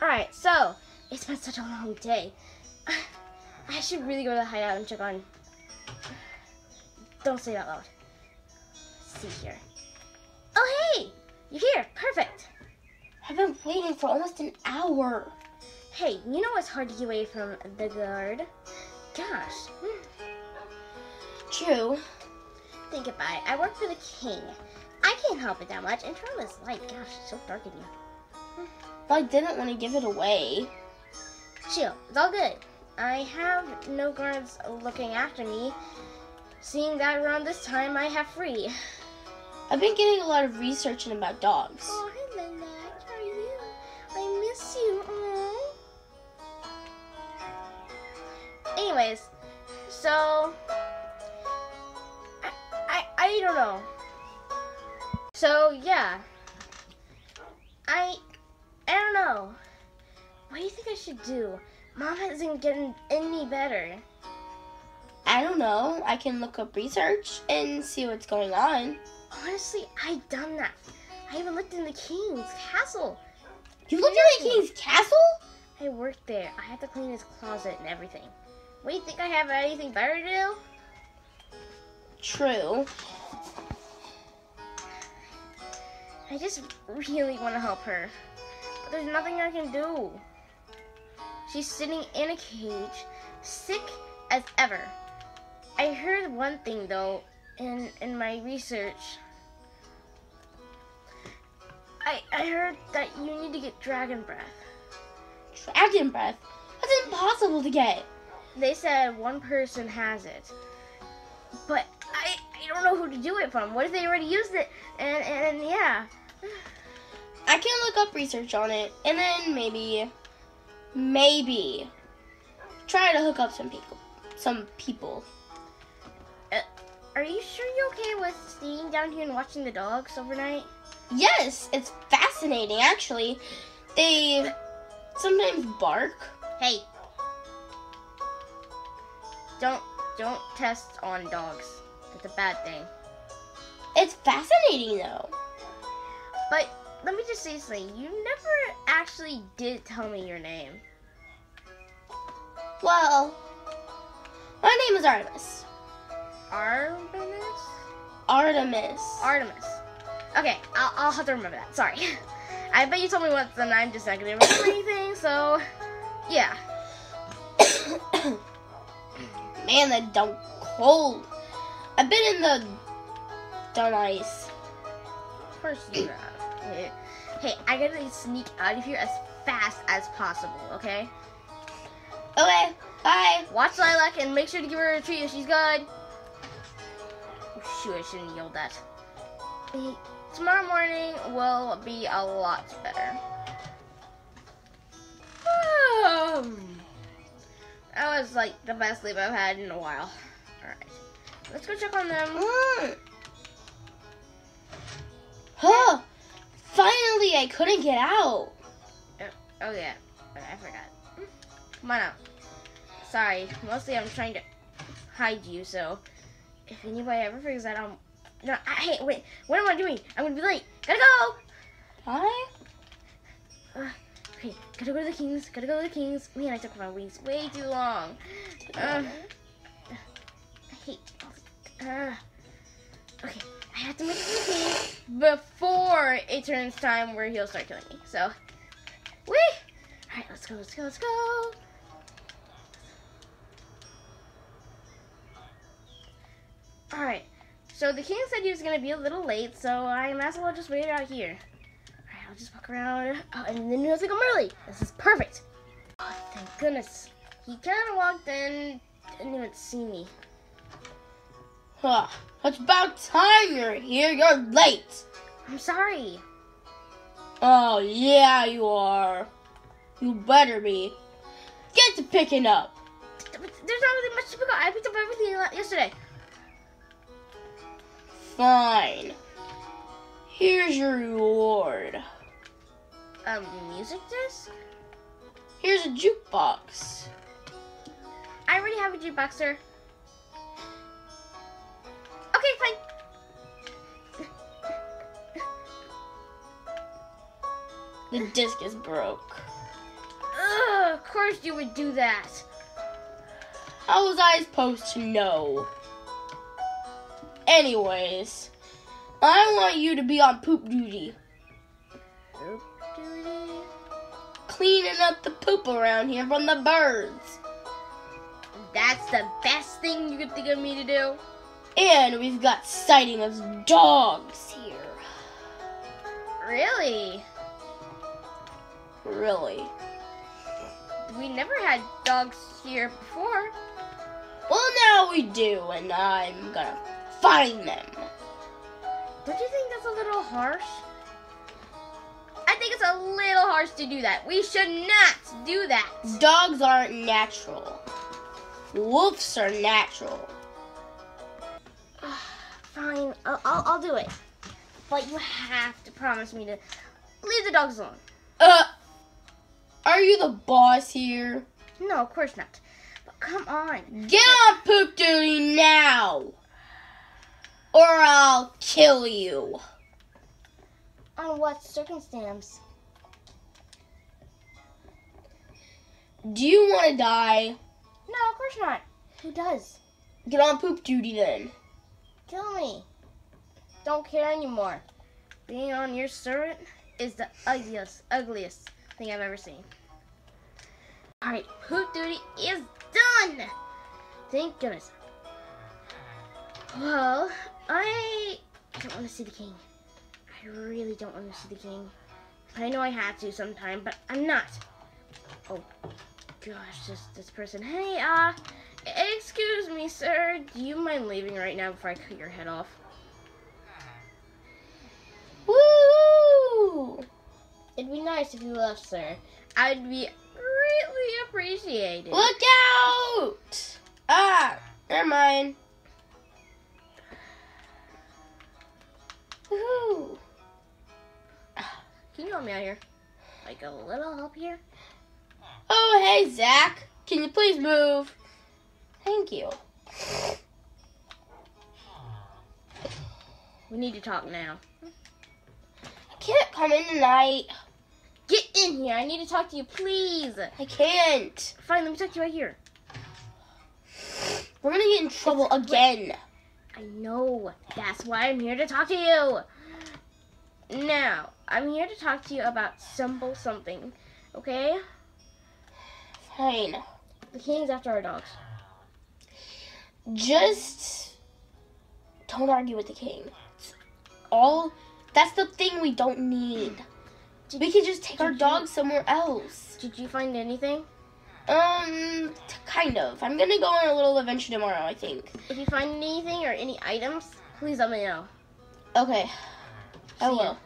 Alright, so it's been such a long day. I should really go to the hideout and check on. Don't say that loud. Let's see here. Oh, hey! You're here. Perfect. I've been waiting for almost an hour. Hey, you know it's hard to get away from the guard? Gosh. Hmm. True. Think about it. I work for the king. I can't help it that much. And this light. Gosh, it's so dark in here. But I didn't want to give it away. Chill. It's all good. I have no guards looking after me. Seeing that around this time I have free. I've been getting a lot of research in about dogs. Oh, hello, Max. How are you? I miss you. Aw. Anyways, so I, I I don't know. So yeah, I I don't know. What do you think I should do? Mom isn't getting any better. I don't know. I can look up research and see what's going on. Honestly, I've done that. I even looked in the king's castle. You looked in the king's castle? I worked there. I had to clean his closet and everything. What do you think I have anything better to do? True. I just really want to help her. There's nothing I can do. She's sitting in a cage, sick as ever. I heard one thing though in in my research. I I heard that you need to get dragon breath. Dragon breath? That's impossible to get. They said one person has it. But I I don't know who to do it from. What if they already used it? And and, and yeah. I can look up research on it and then maybe, maybe try to hook up some people. Some people. Uh, are you sure you're okay with staying down here and watching the dogs overnight? Yes, it's fascinating actually. They sometimes bark. Hey. Don't don't test on dogs. That's a bad thing. It's fascinating though. But let me just say something. You never actually did tell me your name. Well, my name is Artemis. Artemis? Artemis. Artemis. Okay, I'll, I'll have to remember that. Sorry. I bet you told me once and I'm just not gonna remember anything, so yeah. Man, that dumb cold. I've been in the done ice. Of course you have. Hey, hey, I gotta sneak out of here as fast as possible, okay? Okay, bye. Watch Lilac and make sure to give her a treat if she's good. Oh, shoot, I shouldn't yelled that. Tomorrow morning will be a lot better. Um, that was like the best sleep I've had in a while. Alright, let's go check on them. Mm. Huh. Finally, I couldn't get out. Oh yeah, Okay, I forgot. Come on out. Sorry, mostly I'm trying to hide you, so if anybody ever figures that out, no, I, hey, wait, what am I doing? I'm gonna be late. Gotta go. Bye. Uh, okay, gotta go to the Kings. Gotta go to the Kings. Man, I took my wings way too long. Uh, I hate. Uh, okay, I have to make it before it turns time where he'll start killing me. So, wait. All right, let's go. Let's go. Let's go. All right. So the king said he was gonna be a little late, so I might as well just wait out here. Alright, I'll just walk around. Oh, and then he doesn't come early. Oh, this is perfect. Oh, thank goodness. He kind of walked in, didn't even see me. Huh. It's about time you're here. You're late. I'm sorry. Oh, yeah, you are. You better be. Get to picking up. There's not really much to pick up. I picked up everything yesterday. Fine. Here's your reward. Um, music disc? Here's a jukebox. I already have a jukebox, sir. Fine. The disc is broke. Of course you would do that. How was I supposed to know? Anyways, I want you to be on poop duty, Oop, doody. cleaning up the poop around here from the birds. That's the best thing you could think of me to do. And we've got sighting of dogs here. Really? Really? We never had dogs here before. Well, now we do, and I'm gonna find them. Don't you think that's a little harsh? I think it's a little harsh to do that. We should not do that. Dogs aren't natural. Wolves are natural. I'll, I'll, do it. But you have to promise me to leave the dogs alone. Uh, are you the boss here? No, of course not. But come on. Get on poop duty now, or I'll kill you. On what circumstance? Do you want to die? No, of course not. Who does? Get on poop duty then. Kill me. Don't care anymore. Being on your servant is the ugliest, ugliest thing I've ever seen. Alright, poop duty is done! Thank goodness. Well, I don't want to see the king. I really don't want to see the king. I know I have to sometime, but I'm not. Oh, gosh, this, this person. Hey, uh, excuse me, sir. Do you mind leaving right now before I cut your head off? Nice if you left, sir. I'd be greatly appreciated. Look out! Ah, never mind. Woohoo! Can you help me out here? Like a little help here? Oh, hey, Zach. Can you please move? Thank you. We need to talk now. I can't come in tonight. Get in here. I need to talk to you, please. I can't. Fine, let me talk to you right here. We're gonna get in trouble again. I know. That's why I'm here to talk to you. Now, I'm here to talk to you about simple something. Okay? Fine. The king's after our dogs. Just don't argue with the king. It's all that's the thing we don't need. Did, We could just take our you- dogs somewhere else. did you find anything? Um, kind of. I'm gonna go on a little adventure tomorrow. I think. If you find anything or any items, please let me know. Okay. I See ya. will.